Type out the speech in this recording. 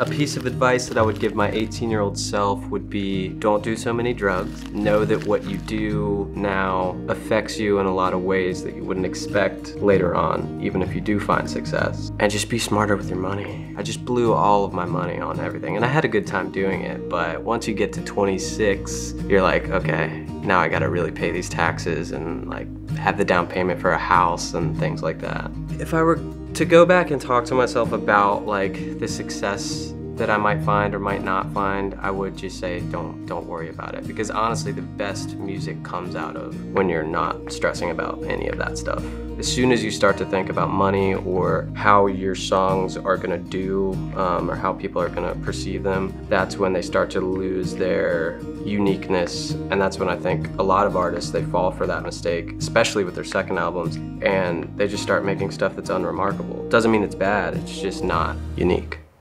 A piece of advice that I would give my 18 year old self would be don't do so many drugs. Know that what you do now affects you in a lot of ways that you wouldn't expect later on, even if you do find success. And just be smarter with your money. I just blew all of my money on everything and I had a good time doing it, but once you get to 26, you're like, okay, now I gotta really pay these taxes and like have the down payment for a house and things like that. If I were to go back and talk to myself about like the success that I might find or might not find, I would just say don't don't worry about it because honestly the best music comes out of when you're not stressing about any of that stuff. As soon as you start to think about money or how your songs are gonna do um, or how people are gonna perceive them, that's when they start to lose their uniqueness and that's when I think a lot of artists they fall for that mistake, especially with their second albums, and they just start making stuff that's unremarkable. Doesn't mean it's bad, it's just not unique.